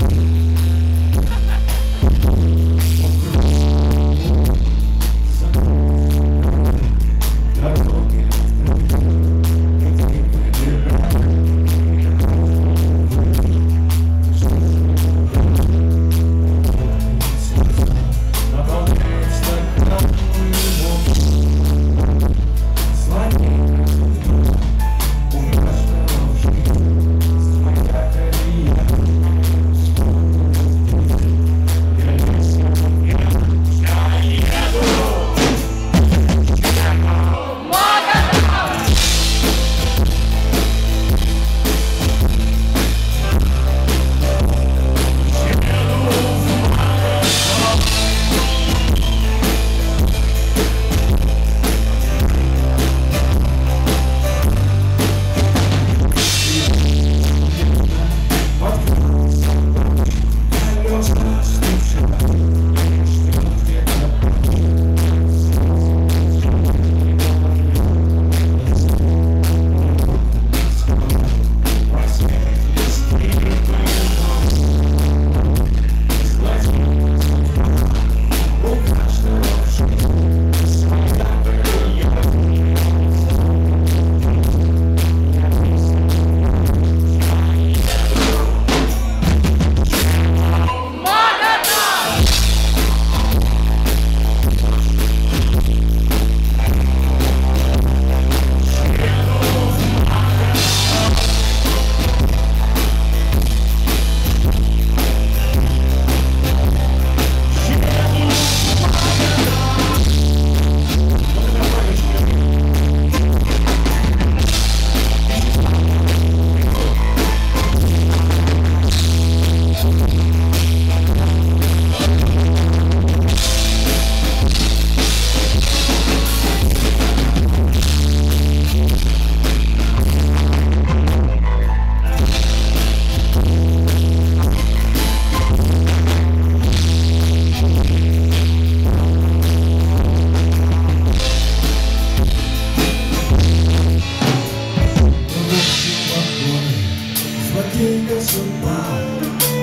Bye.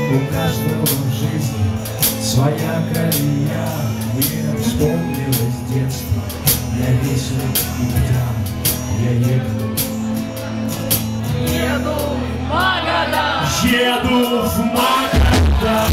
У каждого в жизни своя колея. Мне вспомнилось детство. Я весел и пьян, я еду. Еду в Магадан. Еду в Магадан.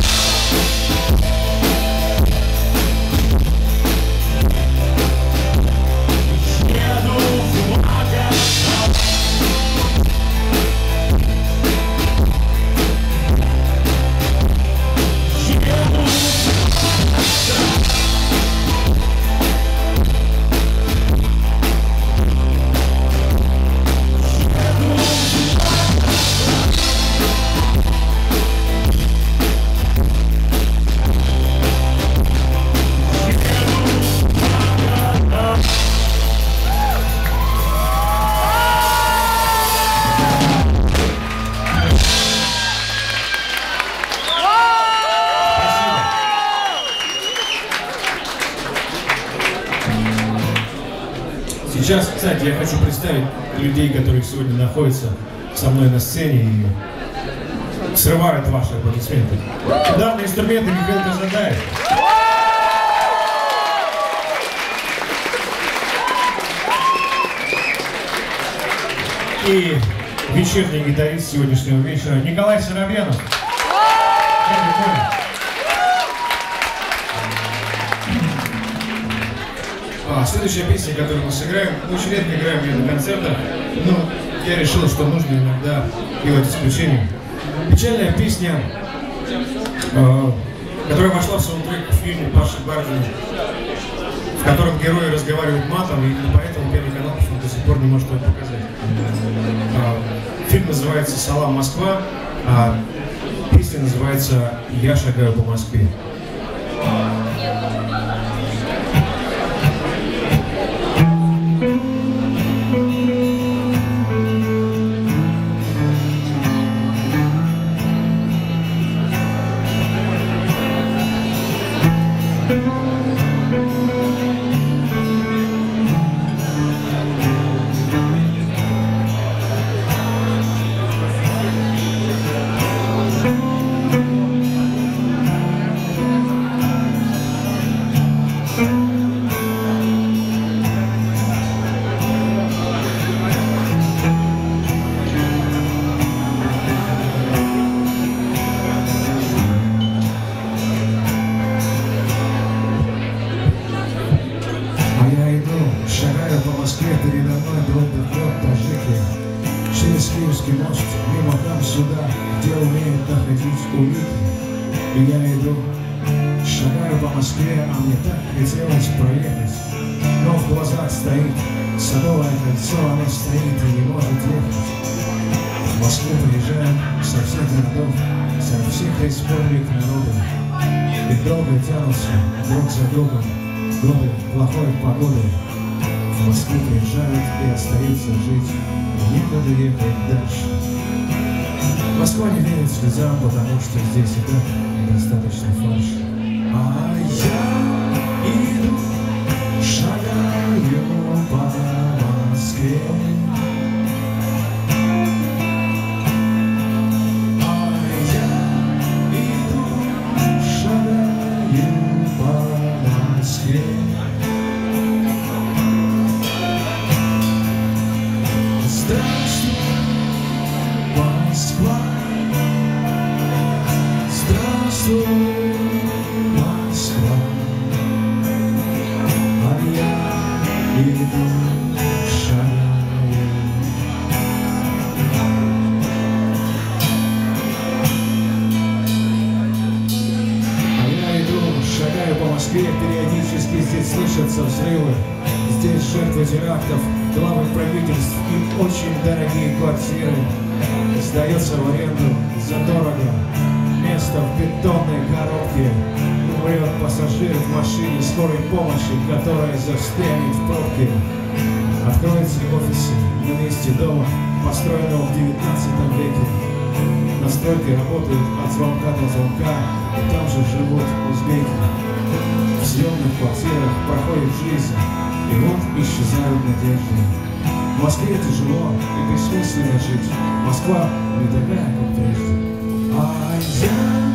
Сейчас, кстати, я хочу представить людей, которые сегодня находятся со мной на сцене и срывают ваши аплодисменты. Данные инструменты Михаил Казадаев. И вечерний гитарист сегодняшнего вечера Николай Соробьянов. А, следующая песня, которую мы сыграем, мы очень редко играем ее на концертах, но я решил, что нужно иногда делать исключение. Печальная песня, э, которая вошла в саундтрек к фильму Паши Бардина, в котором герои разговаривают матом, и поэтому Первый канал до сих пор не может его показать. Э, фильм называется «Салам, Москва», а песня называется «Я шагаю по Москве». Где умеют находить улики. И я иду, шагаю по Москве, а мне так хотелось проехать. Но в глазах стоит садовое кольцо, оно стоит и не может ехать. В Москву приезжают со всех городов, со всех республик народа. И долго тянутся друг за другом годы плохой погоды. В Москву приезжают и остаются жить, некуда ехать дальше. Москва не верит слезам, потому что здесь и так достаточно фарш. А я иду, шагаю по Здравствуй, Москва. Здравствуй, Москва. А я иду, шагаю. А я иду, шагаю по Москве, периодически здесь слышатся взрывы. Жертвы терактов, главы правительств и очень дорогие квартиры. Сдается в аренду задорого, место в бетонной коробке. Умрет пассажир в машине скорой помощи, которая застрянет в пробке. Откроется офисы на месте дома, построенного в 19 веке. Настройки работают от звонка до звонка, и там же живут узбеки. В съемных квартирах проходит жизнь, и вот исчезают надежды. В Москве тяжело и бессмысленно жить. Москва не такая, как прежде. А я